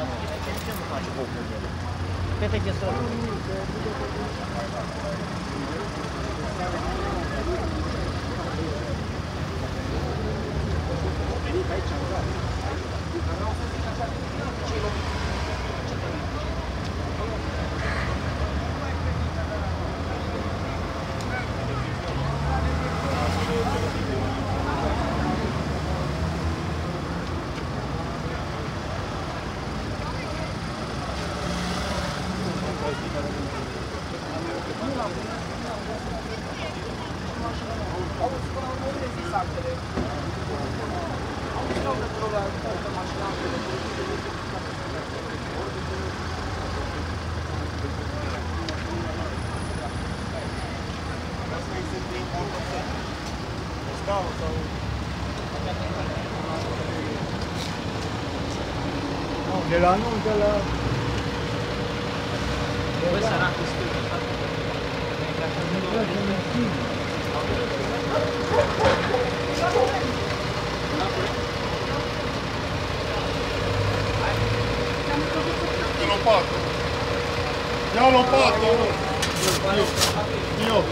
Pe ce nu face Pe ce De la nu, de la... Começará com Lopato. Yo, Lopato. Yo. Yo.